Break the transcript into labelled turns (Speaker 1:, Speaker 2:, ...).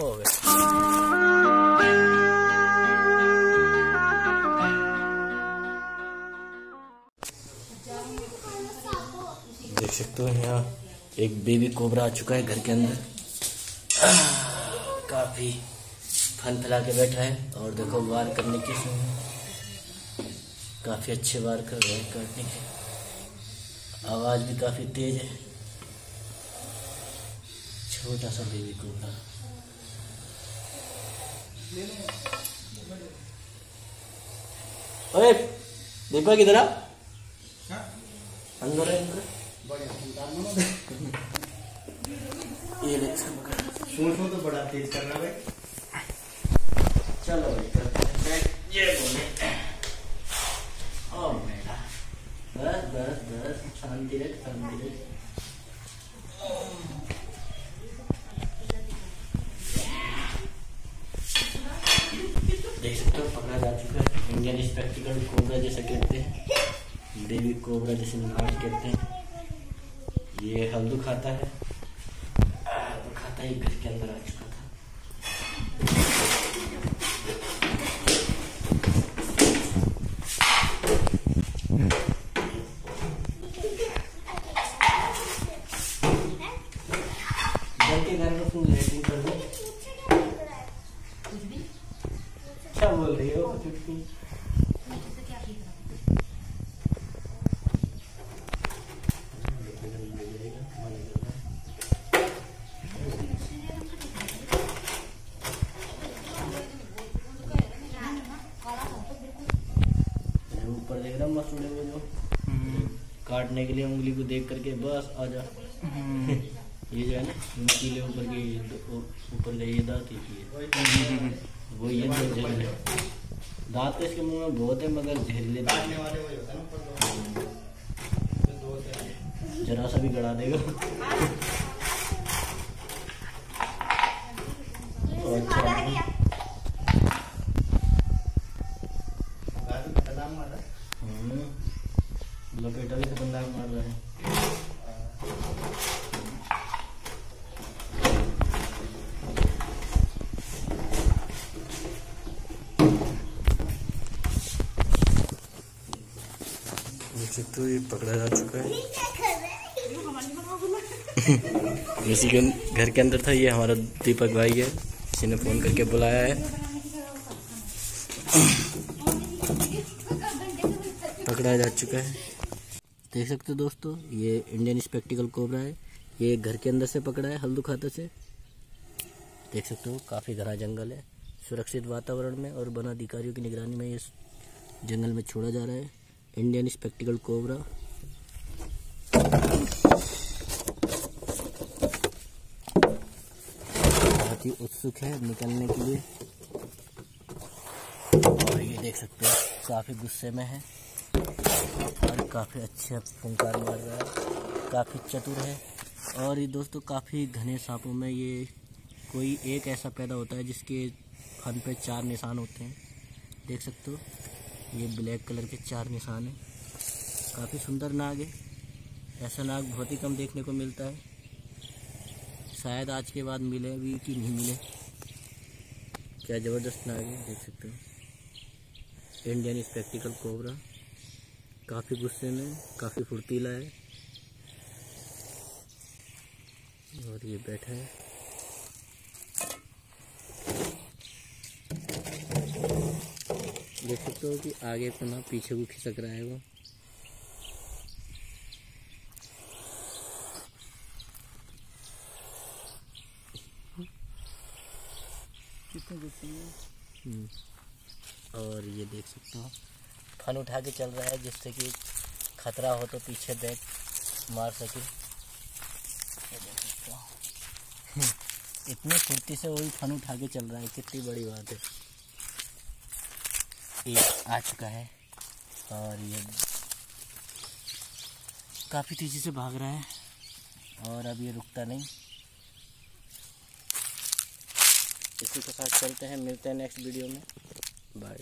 Speaker 1: देख सकते हो यहाँ एक बेबी कोबरा आ चुका है घर के अंदर। काफ़ी फन फैला के बैठा है और देखो वार करने की काफ़ी अच्छे वार कर रहे हैं काटने की। आवाज़ भी काफ़ी तेज है। छोटा सा बेबी कोबरा इधर आ अंदर है अंदर ये ले
Speaker 2: में तो बड़ा तेज कर रहा है
Speaker 1: चलो भाई करते हैं। ये बोले। ओ बस बस बस। शांति रख। देख सकते हो पकड़ा जा चुका है। इंडियन स्पेक्टिकल कोबरा जैसे कहते हैं। देवी कोबरा जैसे नाम कहते हैं। ये हल्दू खाता है। हल्दू खाता है घर के अंदर आ चुका था घर के घर में तुम लेटिंग कर दो क्या बोल रही हो ऊपर देख रहा मस्त उड़े हुए जो। काटने के लिए उंगली को देख करके बस आ जा ये जो है ना नुकीले ऊपर की ऊपर का ये दांत एक ये वो ये दो जहरीले दांत तो इसके मुँह में बहुत है मगर जहरीले
Speaker 2: काटने वाले वही होता है ना
Speaker 1: जरा सा भी गड़ा देगा ओ, अच्छा
Speaker 2: काफ़ी खतरनाक मार रहा है
Speaker 1: हम्म, लपेटा भी खतरनाक मार रहा है देख सकते हो ये पकड़ा जा चुका है। इसी के घर के अंदर था ये हमारा दीपक भाई है किसी ने फ़ोन करके बुलाया है। पकड़ा जा चुका है। देख सकते हो दोस्तों ये इंडियन स्पेक्टिकल कोबरा है। ये घर के अंदर से पकड़ा है हल्दू खाते से। देख सकते हो काफ़ी घना जंगल है। सुरक्षित वातावरण में और वन अधिकारियों की निगरानी में ये जंगल में छोड़ा जा रहा है। इंडियन स्पेक्टिकल कोबरा बहुत ही उत्सुक है निकलने के लिए। और ये देख सकते हो, काफ़ी गुस्से में है। और काफ़ी अच्छे फुंकार मार रहा है। काफ़ी चतुर है। और ये दोस्तों, काफ़ी घने सांपों में ये कोई एक ऐसा पैदा होता है जिसके फन पे चार निशान होते हैं। देख सकते हो। ये ब्लैक कलर के चार निशान हैं। काफ़ी सुंदर नाग है। ऐसा नाग बहुत ही कम देखने को मिलता है। शायद आज के बाद मिले भी कि नहीं मिले। क्या ज़बरदस्त नाग है, देख सकते हो। इंडियन स्पेक्टिकल कोबरा काफ़ी गुस्से में, काफ़ी फुर्तीला है। और ये बैठा है। देख सकते हो कि आगे को ना पीछे को खिसक रहा है वो। हम्म। और ये देख सकते हो फन उठा के चल रहा है जिससे कि खतरा हो तो पीछे बैठ मार सके। देख सकते इतनी फुर्ती से वही फन उठा के चल रहा है कितनी बड़ी बात है। ये आ चुका है और ये काफ़ी तेज़ी से भाग रहा है और अब ये रुकता नहीं। इसी के साथ चलते हैं, मिलते हैं नेक्स्ट वीडियो में। बाय